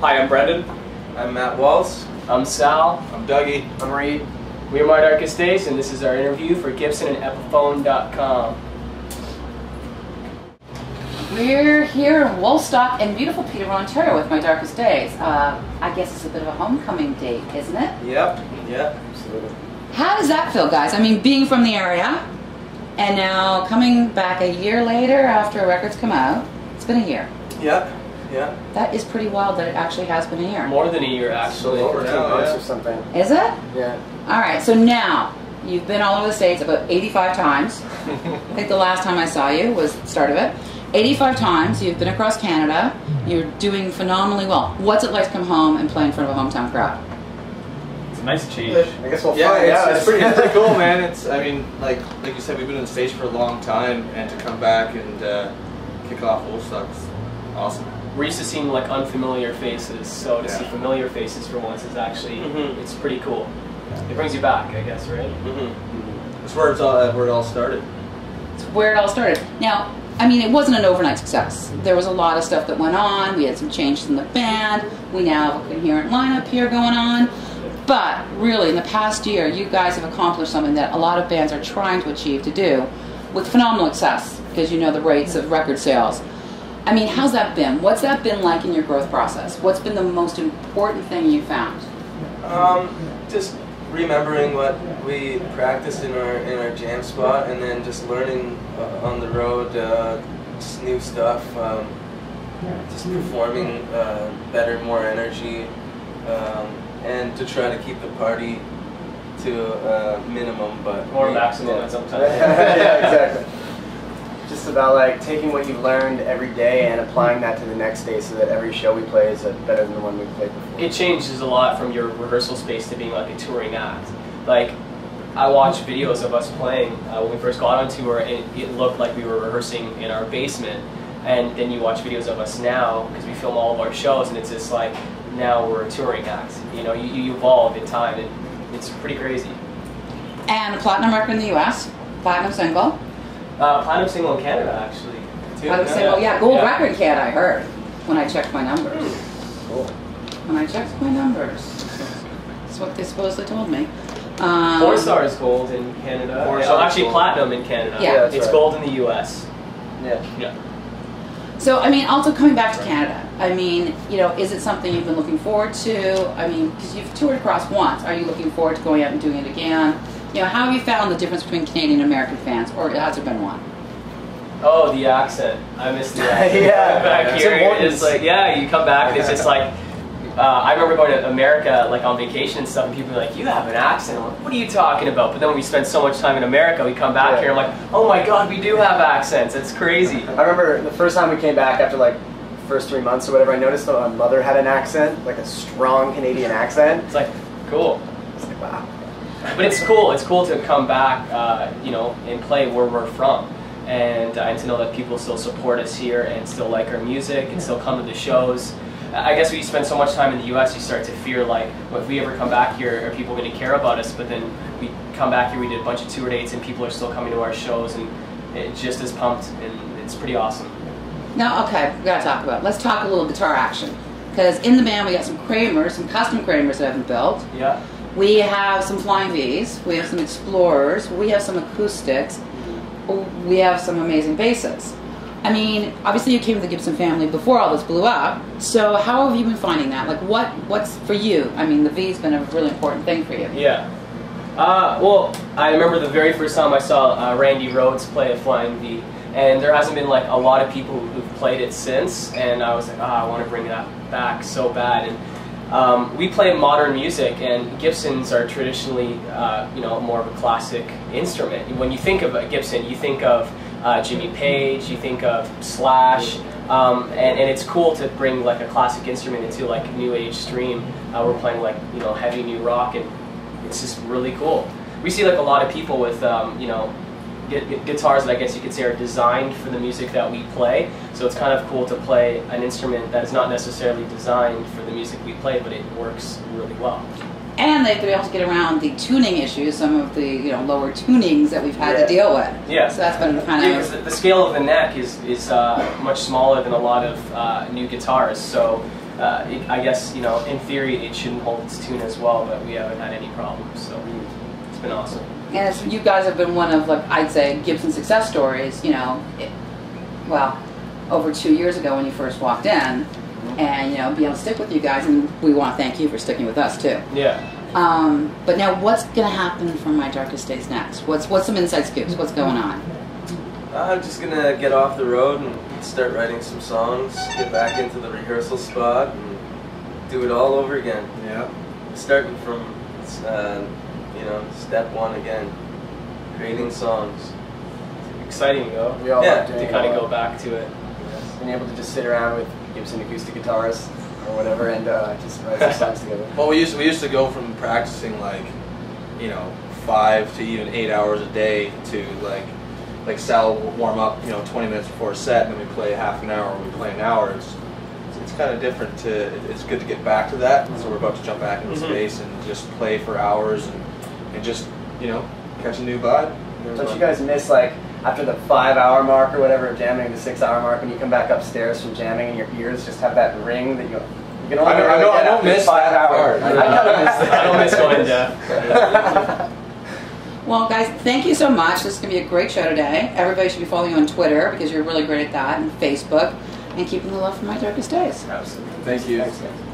Hi, I'm Brendan. I'm Matt Walst. I'm Sal. I'm Dougie. I'm Reid. We are My Darkest Days, and this is our interview for Gibson and Epiphone.com. We're here in Woolstock in beautiful Peterborough, Ontario with My Darkest Days. Uh, I guess it's a bit of a homecoming date, isn't it? Yep. Yep. Absolutely. How does that feel, guys? I mean, being from the area and now coming back a year later after records come out, it's been a year. Yep. Yeah. That is pretty wild that it actually has been a year. More than a year, actually. over Two months yeah. or something. Is it? Yeah. All right, so now you've been all over the states about 85 times. I think the last time I saw you was the start of it. 85 times. You've been across Canada. You're doing phenomenally well. What's it like to come home and play in front of a hometown crowd? It's a nice change. I guess we'll Yeah, find it's, out. it's pretty, it's pretty cool, man. It's, I mean, like, like you said, we've been on stage for a long time, and to come back and uh, kick off Woolstock's awesome. We're used to seeing like unfamiliar faces, so to see familiar faces for once is actually, Mhm. it's pretty cool. It brings you back, I guess, right? Mm-hmm. That's where it's all, uh, where it all started. It's where it all started. Now, I mean, it wasn't an overnight success. There was a lot of stuff that went on. We had some changes in the band. We now have a coherent lineup here going on. But really, in the past year, you guys have accomplished something that a lot of bands are trying to achieve to do with phenomenal success because you know the rates of record sales. I mean, how's that been? What's that been like in your growth process? What's been the most important thing you found? Um, just remembering what we practiced in our in our jam spot, and then just learning uh, on the road uh, just new stuff. Um, just performing uh, better, more energy, um, and to try to keep the party to a minimum, but Or we- maximum yeah. at some time. yeah, exactly. Just about like taking what you've learned every day and applying that to the next day so that every show we play is uh, better than the one we played before. It changes a lot from your rehearsal space to being like a touring act. Like, I watched videos of us playing uh, when we first got on tour, and it looked like we were rehearsing in our basement. And then you watch videos of us now, because we film all of our shows, and it's just like, now we're a touring act. You know, you, you evolve in time, and it's pretty crazy. And a platinum record in the U.S., platinum single. Uh, platinum single in Canada, actually. too. Platinum single, yeah, gold record can I heard when I checked my numbers. Cool. When I checked my numbers. That's what they supposedly told me. Um, Four stars gold in Canada. Four Oh, stars actually, gold. platinum in Canada. Yeah. Yeah, it's right. gold in the U.S. Yeah. Yeah. So, I mean, also coming back to Canada, I mean, you know, is it something you've been looking forward to? I mean, because you've toured across once, are you looking forward to going out and doing it again? You know, how have you found the difference between Canadian and American fans, or has there been one? Oh, the accent. I miss the accent. Yeah, back it's here, important. it's like yeah, you come back and it's just like. Uh, I remember going to America, like on vacation and stuff, and people were like, "You have an accent." I'm like, "What are you talking about?" But then when we spend so much time in America, we come back Yeah. here, I'm like, "Oh my God, we do have accents. It's crazy." I remember the first time we came back after like first three months or whatever, I noticed that my mother had an accent, like a strong Canadian accent. It's like cool. It's like, wow. But it's cool. It's cool to come back, uh, you know, and play where we're from, and, uh, and to know that people still support us here and still like our music and still come to the shows. I guess when you spend so much time in the U.S., you start to fear like, well, if we ever come back here, are people going to care about us? But then we come back here, we did a bunch of tour dates, and people are still coming to our shows, and it's just as pumped, and it's pretty awesome. Now, okay, we gotta talk about. Let's talk a little guitar action, because in the band we got some Kramers, some custom Kramers that been built. Yeah. We have some Flying V's, we have some Explorers, we have some acoustics, we have some amazing basses. I mean, obviously you came to the Gibson family before all this blew up. So how have you been finding that? Like, what what's for you? I mean, the V's been a really important thing for you. Yeah. Uh, well, I remember the very first time I saw uh, Randy Rhoads play a Flying V, and there hasn't been like a lot of people who've played it since, and I was like, ah, I want to bring that back so bad. And um, we play modern music, and Gibsons are traditionally, uh, you know, more of a classic instrument. When you think of a Gibson, you think of uh, Jimmy Page, you think of Slash, um, and, and it's cool to bring like a classic instrument into like a new age stream. Uh, we're playing like you know heavy new rock, and it's just really cool. We see like a lot of people with um, you know guitars that I guess you could say are designed for the music that we play. So it's kind of cool to play an instrument that is not necessarily designed for the music we play, but it works really well. And they've been able to get around the tuning issues, some of the you know lower tunings that we've had Yeah. to deal with. Yeah. So that's been kind Yeah, of the, the scale of the neck is is uh, much smaller than a lot of uh, new guitars. So uh, it, I guess you know in theory it shouldn't hold its tune as well, but we haven't had any problems, so it's been awesome. And as you guys have been one of, like I'd say, Gibson success stories. You know, it, well, over two years ago when you first walked in, and you know, be able to stick with you guys, and we want to thank you for sticking with us too. Yeah. Um, but now, what's going to happen for my darkest days next? What's what's some inside scoops? What's going on? I'm just gonna get off the road and start writing some songs, get back into the rehearsal spot, and do it all over again. Yeah. Starting from, uh, you know, step one again, creating songs. Exciting though. We all Yeah, To kind of go back to it. being able to just sit around with Gibson acoustic guitars or whatever and uh, just write some songs together. Well, we used we used to go from practicing like, you know, five to even eight hours a day to like, like Sal will warm up, you know, 20 minutes before a set, and then we play half an hour. We play an hour. It's, it's, it's kind of different. To it's good to get back to that. So we're about to jump back into Mhm. space and just play for hours and, and just you know catch a new vibe. Don't you guys miss like after the five hour mark or whatever of jamming, the six hour mark when you come back upstairs from jamming and your ears just have that ring that you you can only I don't- I really don't- I don't miss five that hours. part. I, I kind of miss. I don't miss going deaf. Well, guys, thank you so much. This is going to be a great show today. Everybody should be following you on Twitter because you're really great at that, and Facebook, and keeping the love for my darkest days. Absolutely. Thank you. Thanks, guys.